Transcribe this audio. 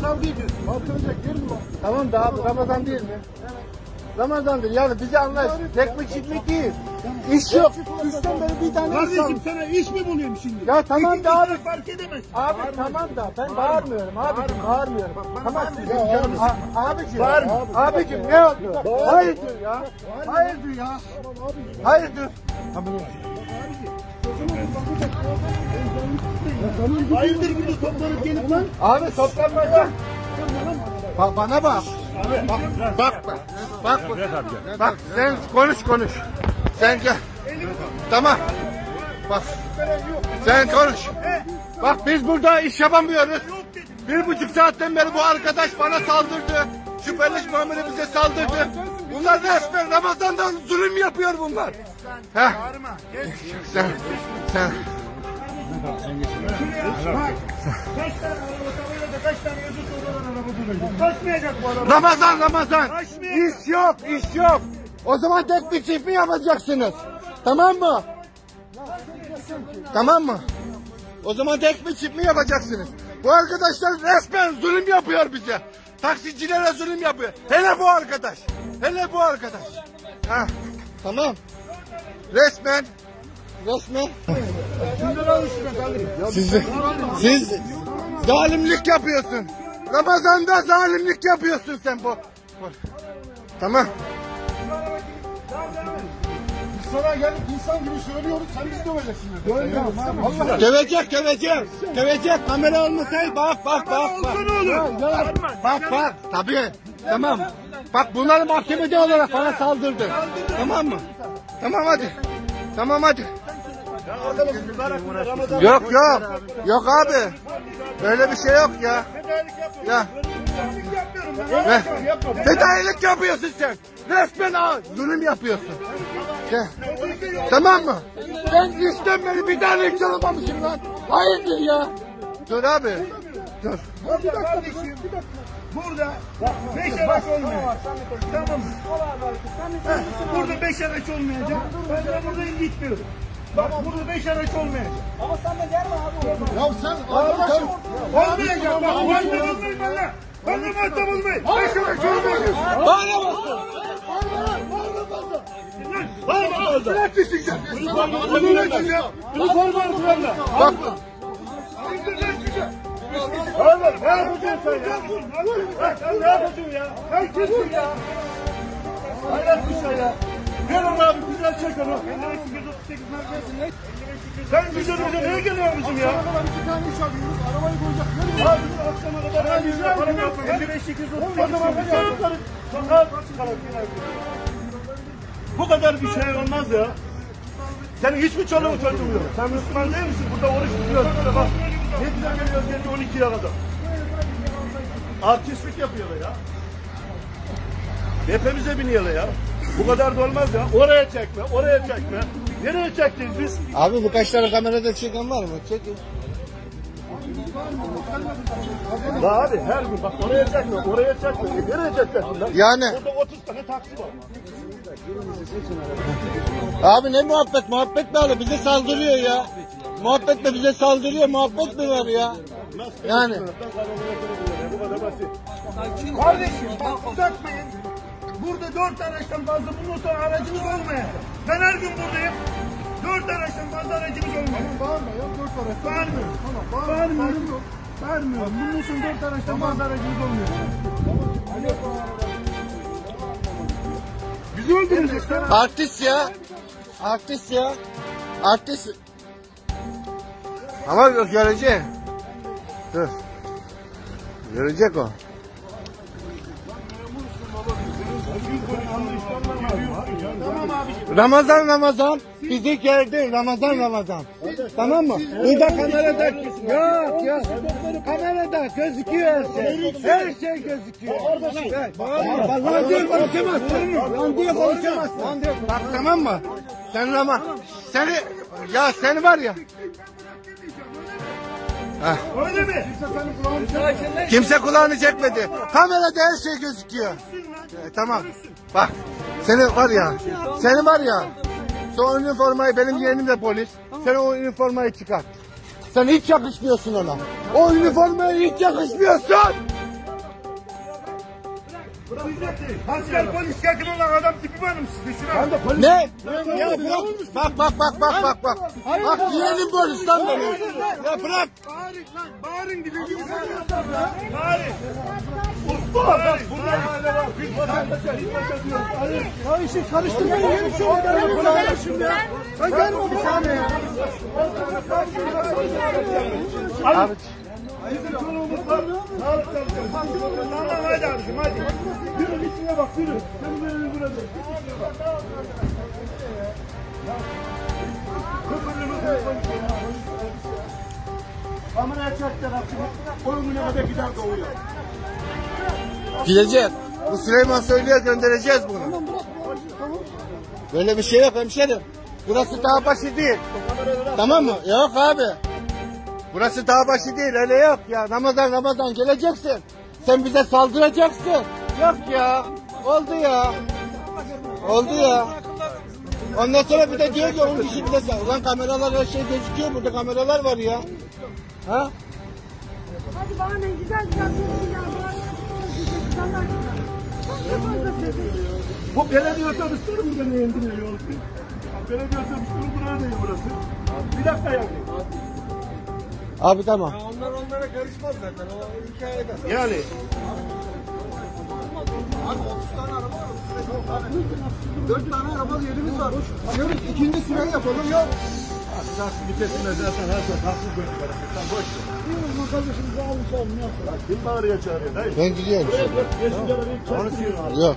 kavga ediyorsun. Kalkılacak yer mi var? Tamam da abi Ramazan değil mi? Ramazandır yani bizi anlaş. Teknik çiftlik değil. İş yok. Üçten beri bir tane iş Kardeşim sana iş mi bulayım şimdi? Ya tamam da abi. fark edemez. Abi tamam da ben bağırmıyorum abicim bağırmıyorum. Tamam Ya abicim. Bağırma. Abicim ne oldu? Hayırdır ya? Hayırdır ya? Hayırdır? Hayırdır gibi toplanıp gelip lan? Abi toplanmayacak. Ba bana bak. Bak bak bak. Bak bak. Bak sen konuş konuş. Sen gel. Tamam. Bak. Sen konuş. Bak biz burada iş yapamıyoruz. Bir buçuk saatten beri bu arkadaş bana saldırdı. Şüpheli muamele bize saldırdı. Bunlar resmen Ramazan'dan zulüm yapıyor bunlar. Heh. Sen, sen. Ramazan Ramazan. İş yok iş yok. O zaman tek bir çift mi yapacaksınız? Tamam mı? Tamam mı? O zaman tek bir çift mi yapacaksınız? Bu arkadaşlar resmen zulüm yapıyor bize. Taksicilere zulüm yapıyor. Hele bu arkadaş. Hele bu arkadaş. Ha, tamam. Resmen resmen siz, siz zalimlik yapıyorsun. Ramazan'da zalimlik yapıyorsun sen bu. bu- Tamam. Sana gelip insan gibi söylüyoruz. Sen bizi döveceksin. Döveceğim Dövecek, dövecek. Dövecek. Kamera olmasaydı bak bak bak. bak. Olsa ne olur? Bak bak. Tabii. Tamam. Bak bunlar mahkemede olarak bana saldırdı. Tamam mı? Tamam hadi. Tamam hadi. Yok yok. Yok abi. Böyle bir şey yok ya. Ya. Fedailik yapıyorsun sen. Resmen zulüm yapıyorsun. Ya. Tamam mı? Ben işten beri bir tane hiç alamamışım lan. Hayırdır ya? Dur abi. Dur. Kardeşim burada beş araç olmayacak. Tamam? Heh, Burada beş araç olmayacak. Ben de buradayım gitmiyorum. Bak burada beş araç olmayacak. Ya sen arkadaşım. Olmayacak. Bak muhatap olmayın benimle. Ben de muhatap olmayın. Beş araç olmayacak. Bağıramazsın. Bağırma fazla. Ne düşeceksin? Bunu ne çıkacak? Bunu sorma oturanla. Bak. Oğlum ne sen ya? Sen ne yapacaksın ya? Sen kimsin ya? Hayret bir şey ya. Gel onu abi güzel çek onu. Sen güzel neye geliyorsun bizim ya? Arabadan iki tane iş alıyoruz. Arabayı koyacak. Abi akşama kadar ben güzel para yapıyorum. 55 230 o zaman tane tutarız. Sokağa. Bu kadar bir şey olmaz ya. Senin hiç mi çoluğun çocuğun yok? Sen Müslüman değil misin? Burada oruç tutuyorsun. Bak. Ne güzel geliyoruz gece 12'ye kadar. Artistlik yapıyorlar ya. Hepimize biniyorlar ya. Bu kadar da olmaz ya. Oraya çekme, oraya çekme. Nereye çekeceğiz biz? Abi bu kaç tane kamerada çeken var mı? Çekin. Ya abi her gün bak oraya çekme, oraya çekme. Nereye çekeceksin lan? Yani Burada 30 tane taksi var. Abi ne muhabbet? Muhabbet mi abi? Bize saldırıyor ya. Muhabbet mi bize saldırıyor? Muhabbet mi var ya? Yani. Kardeşim bak uzatmayın. Burada dört araçtan fazla bundan sonra aracımız olmayacak. Ben her gün buradayım. Dört araçtan fazla aracımız olmayacak. Bağırma ya. Dört araç. Bağırmıyorum. Tamam. Bağırma. Bağırmıyorum. Bağırmıyorum. Bundan sonra dört araçtan fazla aracımız olmayacak. Bizi öldürecekler. Artist ya. Artist ya. Artist. Ama görecek. Dur. Görecek o. Ramazan Ramazan bizi geldi Ramazan Ramazan. Tamam mı? Burada kamerada yok yok. Kamerada gözüküyor her şey. Her şey gözüküyor. Lan diye konuşamazsın. Lan diye konuşamazsın. Bak tamam mı? Sen Ramazan. Seni ya seni var ya. Heh. Öyle mi? Kimse kulağını çekmedi. Kamerada her şey gözüküyor. E, tamam. Bak. Seni var ya. Seni var ya. Sen o üniformayı benim yeğenim de polis. Sen o üniformayı çıkar. Sen hiç yakışmıyorsun ona. O üniformaya hiç yakışmıyorsun. Asker polis yakın olan adam tipi benim sizde şuna. Ben de polis. Ne? Ya bırak. Bak bak bak bak bak bak. Bak yeğenim polis lan beni. Ya bırak. Bağırın lan bağırın gibi bir Bağırın. Bağırın. Burada hale var. Vatandaşa hizmet ediyoruz. Ya işi karıştırmayın. Gelin şöyle. Şimdi ya. Ben gelme bir saniye. Abi. Çoluğumuz var. Sağlık çalışıyoruz. Tamam hadi abicim hadi. Yürü içine bak yürü. Sen beni burada. Kameraya çektiler hepsini. Oyun ne kadar gider doğuya. Gideceğiz. Bu Süleyman söylüyor göndereceğiz bunu. Böyle bir şey yok hemşerim. Burası dağ başı değil. Tamam mı? Yok abi. Burası dağ başı değil öyle yok ya. Ramazan Ramazan geleceksin. Sen bize saldıracaksın. Yok ya. Oldu ya. Oldu ya. Ondan sonra bir de diyor ki 10 kişi bize sal. Ulan kameralar her şey gözüküyor burada kameralar var ya. Ha? Hadi bana ne güzel güzel konuşun ya. Bu belediye otobüsleri mi gene indiriyor yol? Belediye otobüsleri buraya değil burası. Bir dakika yani. Abi tamam. Onlar onlara karışmaz zaten. O hikayeden. Yani. Abi 30 tane araba var. 4 tane araba yerimiz var. Diyoruz ikinci sırayı yapalım yok. Nasıl vitesine zaten her şey haksız. Sen boş ver. Diyoruz yapalım? Kim bağırıyor çağırıyor? Ben gidiyorum. Çarpıyor. Yok.